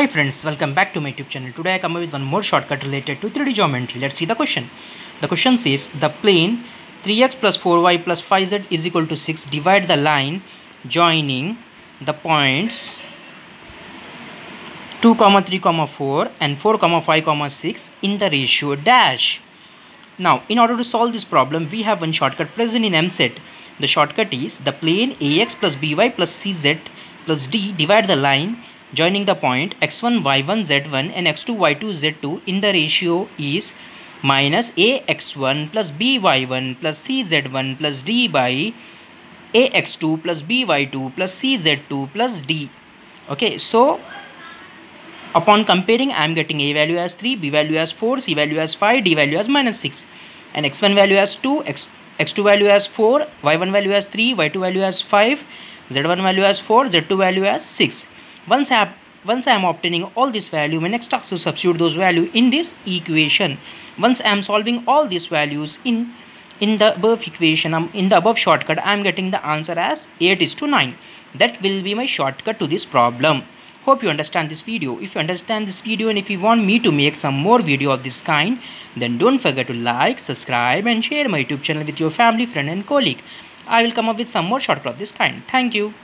Hi friends, welcome back to my YouTube channel. Today I come up with one more shortcut related to 3D geometry. Let's see the question. The question says the plane 3x plus 4y plus 5z is equal to 6. Divide the line joining the points 2 comma 3 comma 4 and 4 comma 5 comma 6 in the ratio dash. Now in order to solve this problem we have one shortcut present in MSET. The shortcut is the plane ax plus by plus cz plus d divide the line joining the point x1 y1 z1 and x2 y2 z2 in the ratio is minus ax1 plus by1 plus cz1 plus d by ax2 plus by2 plus cz2 plus d okay so upon comparing i am getting a value as 3 b value as 4 c value as 5 d value as minus 6 and x1 value as 2 x x2 value as 4 y1 value as 3 y2 value as 5 z1 value as 4 z2 value as 6 once I have, once I am obtaining all this value my next task is to substitute those value in this equation. Once I am solving all these values in in the above equation um, in the above shortcut I am getting the answer as 8 is to 9 that will be my shortcut to this problem. Hope you understand this video. If you understand this video and if you want me to make some more video of this kind then don't forget to like subscribe and share my youtube channel with your family friend and colleague. I will come up with some more shortcut of this kind. Thank you